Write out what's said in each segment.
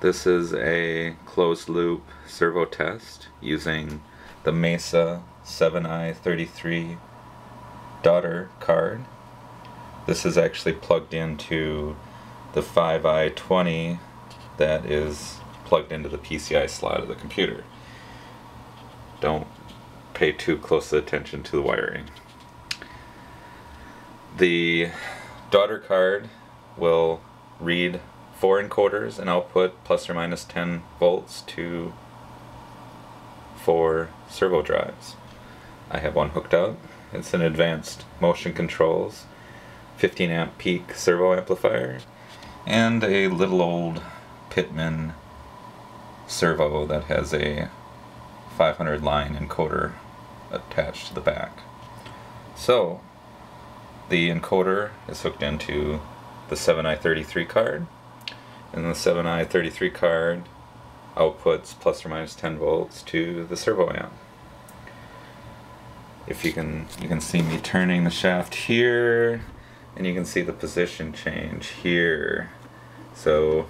This is a closed loop servo test using the Mesa 7i33 daughter card. This is actually plugged into the 5i20 that is plugged into the PCI slot of the computer. Don't pay too close attention to the wiring. The daughter card will read four encoders and output plus or minus 10 volts to four servo drives. I have one hooked up. It's an advanced motion controls 15 amp peak servo amplifier and a little old Pittman servo that has a 500 line encoder attached to the back. So the encoder is hooked into the 7i33 card and the 7i33 card outputs plus or minus 10 volts to the servo amp. If you can you can see me turning the shaft here and you can see the position change here. So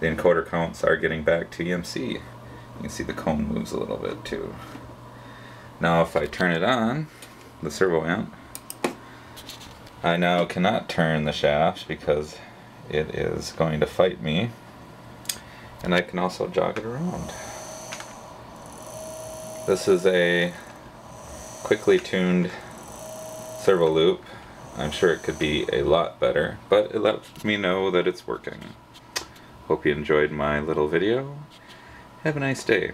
the encoder counts are getting back to EMC. You can see the cone moves a little bit too. Now if I turn it on, the servo amp, I now cannot turn the shaft because it is going to fight me. And I can also jog it around. This is a quickly tuned servo loop. I'm sure it could be a lot better, but it lets me know that it's working. Hope you enjoyed my little video. Have a nice day.